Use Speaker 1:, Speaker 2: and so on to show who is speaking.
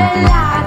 Speaker 1: bella.